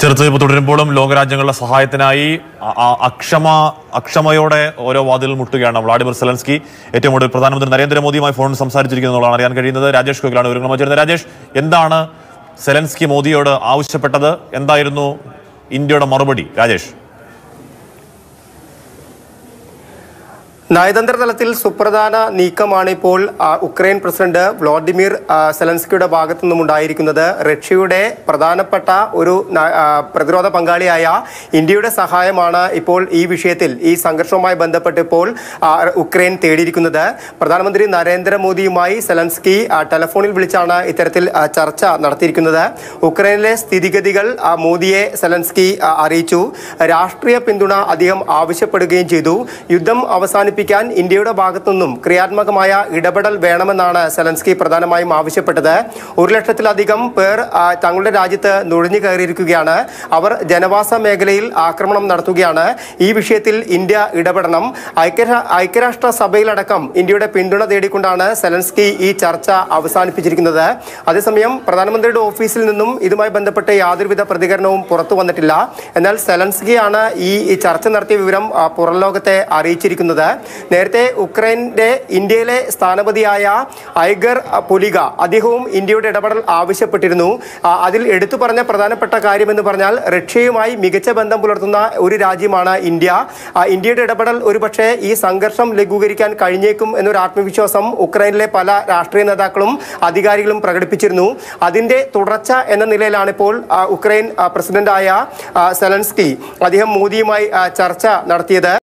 ചെറുത്തുനിൽപ്പ് തുടരുമ്പോഴും ലോകരാജ്യങ്ങളുടെ സഹായത്തിനായി അക്ഷമ അക്ഷമയോടെ ഓരോ വാതിൽ മുട്ടുകയാണ് വ്ളാഡിമിർ സെലൻസ്കി. ഏറ്റവും കൂടുതൽ പ്രധാനമന്ത്രി നരേന്ദ്രമോദിയുമായി ഫോണിൽ സംസാരിച്ചിരിക്കുന്നതാണ് അറിയാൻ കഴിയുന്നത്. രാജേഷ് ഗോഖലാണ് വിവരങ്ങളുമായി ചേരുന്നത് രാജേഷ് എന്താണ് സെലൻസ്കി മോദിയോട് ആവശ്യപ്പെട്ടത്? എന്തായിരുന്നു ഇന്ത്യയുടെ മറുപടി? രാജേഷ്. നയതന്ത്ര തലത്തിൽ സുപ്രധാന നീക്കമാണ് ഇപ്പോൾ ഉക്രൈൻ പ്രസിഡന്റ് വ്ളാഡിമിർ സെലൻസ്കിയുടെ ഭാഗത്തു നിന്നും ഉണ്ടായിരിക്കുന്നത് റഷ്യയുടെ പ്രധാനപ്പെട്ട ഒരു പ്രതിരോധ പങ്കാളിയായ ഇന്ത്യയുടെ സഹായമാണ് ഇപ്പോൾ ഈ വിഷയത്തിൽ ഈ സംഘർഷവുമായി ബന്ധപ്പെട്ട് ഇപ്പോൾ ഉക്രൈൻ തേടിയിരിക്കുന്നത്. പ്രധാനമന്ത്രി നരേന്ദ്രമോദിയുമായി സെലൻസ്കി ടെലഫോണിൽ വിളിച്ചാണ് ഇത്തരത്തിൽ ചർച്ച നടത്തിയിരിക്കുന്നത്. ഉക്രൈനിലെ സ്ഥിതിഗതികൾ മോദിയെ സെലൻസ്കി അറിയിച്ചു. രാഷ്ട്രീയ പിന്തുണ അദ്ദേഹം ആവശ്യപ്പെടുകയും ചെയ്തു. യുദ്ധം അവസാനിപ്പിക്കാൻ ഇന്ത്യയുടെ ഭാഗത്തുനിന്നും ക്രിയാത്മകമായ ഇടപെടൽ വേണമെന്നാണ് സെലൻസ്കി പ്രധാനമായും ആവശ്യപ്പെട്ടത്. ഒരു ലക്ഷത്തിലധികം പേർ തങ്ങളുടെ രാജ്യത്ത് നുഴഞ്ഞു കയറിയിരിക്കുകയാണ്. അവർ ജനവാസ മേഖലയിൽ ആക്രമണം നടത്തുകയാണ്. ഈ വിഷയത്തിൽ ഇന്ത്യ ഇടപെടണം. ഐക്യരാ ഐക്യരാഷ്ട്ര സഭയിലടക്കം ഇന്ത്യയുടെ പിന്തുണ തേടിക്കൊണ്ടാണ് സെലൻസ്കി ഈ ചർച്ച അവസാനിപ്പിച്ചിരിക്കുന്നത്. അതേസമയം പ്രധാനമന്ത്രിയുടെ ഓഫീസിൽ നിന്നും ഇതുമായി ബന്ധപ്പെട്ട് യാതൊരുവിധ പ്രതികരണവും പുറത്തു വന്നിട്ടില്ല. എന്നാൽ സെലൻസ്കിയാണ് ഈ ചർച്ച നടത്തിയ വിവരം പുറം ലോകത്തെ അറിയിച്ചിരിക്കുന്നത്. നേരത്തെ ഉക്രൈന്റെ ഇന്ത്യയിലെ സ്ഥാനപതിയായ ഐഗർ പുലിക അദ്ദേഹവും ഇന്ത്യയുടെ ഇടപെടൽ ആവശ്യപ്പെട്ടിരുന്നു. അതിൽ എടുത്തു പറഞ്ഞ പ്രധാനപ്പെട്ട കാര്യമെന്ന് പറഞ്ഞാൽ റഷ്യയുമായി മികച്ച ബന്ധം പുലർത്തുന്ന ഒരു രാജ്യമാണ് ഇന്ത്യ. ഇന്ത്യയുടെ ഇടപെടൽ ഒരുപക്ഷെ ഈ സംഘർഷം ലഘൂകരിക്കാൻ കഴിഞ്ഞേക്കും എന്നൊരു ആത്മവിശ്വാസം ഉക്രൈനിലെ പല രാഷ്ട്രീയ നേതാക്കളും അധികാരികളും പ്രകടിപ്പിച്ചിരുന്നു. അതിന്റെ തുടർച്ച എന്ന നിലയിലാണ് ഇപ്പോൾ ഉക്രൈൻ പ്രസിഡന്റായ സെലൻസ്കി അദ്ദേഹം മോദിയുമായി ചർച്ച നടത്തിയത്.